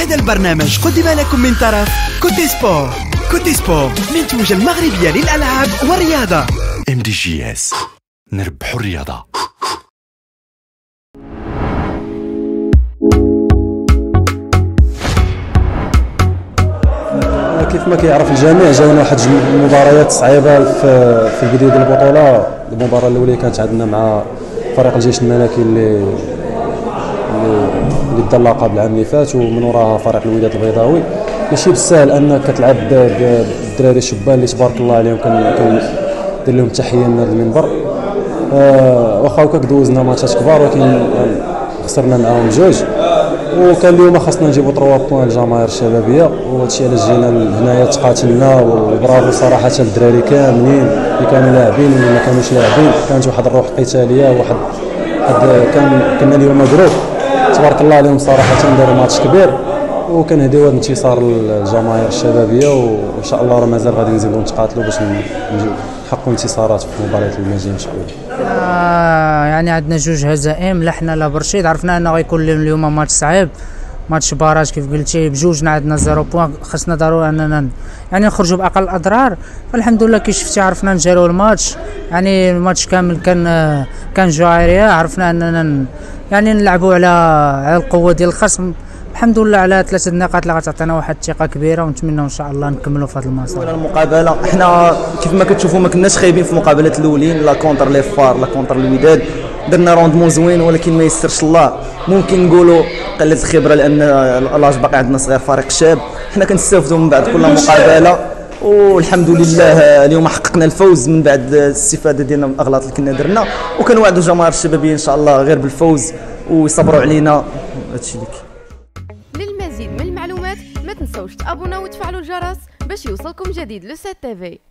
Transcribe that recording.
هذا البرنامج قدم لكم من طرف كوتي سبور. كوتي سبور منتوج المغربية للألعاب والرياضة. MDJS نربحوا الرياضة. كيف ما كيعرف الجميع جاونا واحد جم- مباريات صعيبة في في البداية ديال البطولة. المباراة الأولى كانت عندنا مع فريق الجيش الملكي اللي اللي دا اللقب العام اللي فات ومن وراها فريق الوداد البيضاوي. ماشي بالسهل انك كتلعب ب- ب- بالدراري الشبان اللي تبارك الله عليهم كندير لهم تحية من هذا المنبر. آه واخا هكاك دوزنا ماتشات كبار ولكن آه، خسرنا معاهم جوج. وكان اليوم خاصنا نجيبوا 3 بوان للجماهير الشبابية. وهادشي علاش جينا هنايا تقاتلنا وبرافو صراحة الدراري كاملين اللي كانوا لاعبين واللي ما كانوش لاعبين. كانت واحد الروح قتالية واحد كان كنا اليوم groupe تبارك الله عليهم صراحة داروا ماتش كبير وكنهديو هذا الانتصار للجماهير الشبابية وإن شاء الله راه مازال غادي نزيدو نتقاتلوا باش نحققوا انتصارات في المباريات اللي جايين ان شاء الله آه يعني عندنا جوج هزائم لا حنا لا برشيد عرفنا أنه غيكون اليوم ماتش صعيب match barrage كيف قلتي بجوجنا عندنا zéro point خصنا ضروري أننا يعني نخرجوا بأقل الاضرار فالحمد لله كي شفتي عرفنا نجريو الماتش يعني الماتش كامل كان كان جوائريه عرفنا أننا يعني نلعبوا على على القوة ديال الخصم. الحمد لله على ثلاثة النقاط اللي غتعطينا واحد الثقة كبيرة ونتمنى إن شاء الله نكملوا في هذا المسار. ولا المقابلة. إحنا كيف ما كتشوفوا ما كناش خايبين في المقابلات الأولين لا contre les FAR لا contre الوداد درنا rendement زوين ولكن ما يسرش الله. ممكن نقولوا قلة الخبرة لأن l'âge باقي عندنا صغير فريق شاب. حنا كنستافدوا من بعد كل مقابلة. والحمد لله اليوم حققنا الفوز من بعد الاستفادة ديالنا من الأغلاط اللي كنا درنا. وكنوعدوا الجماهير الشبابيه إن شاء الله غير بالفوز. ويصبروا علينا. هادشي اللي للمزيد من المعلومات ما تنسوش تابونا وتفعلوا الجرس باش يوصلكم جديد لو 7 تيفي.